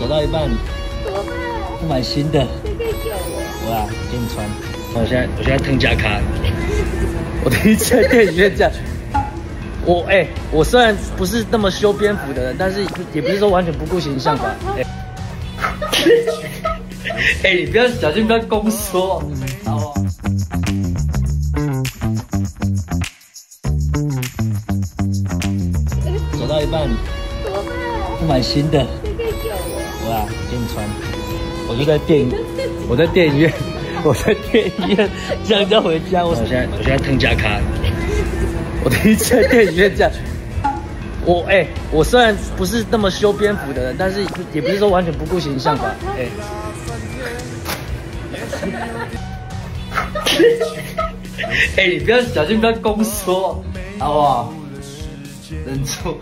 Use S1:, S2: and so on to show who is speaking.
S1: 走到一半，
S2: 怎么办？
S1: 不买新的，
S2: 谁可以救我？
S1: 啊，给你穿。我现在我现在腾加卡，我第一次在电影院这样。我哎、我虽然不是那么修边幅的人，但是也不是说完全不顾形象吧。哎、哎、你不要小心，不要公说。好哦。走到一半，
S2: 怎么办？
S1: 不买新的，
S2: 我？
S1: 我啊，给你穿。我就在电影，我在电影院，我在电影院这样叫回家。我现在我现在腾加卡，我第一次在电影院这样。我哎、我虽然不是那么修边幅的人，但是也不是说完全不顾形象吧。哎、哎、你不要小心，不要公说，好不好？忍住。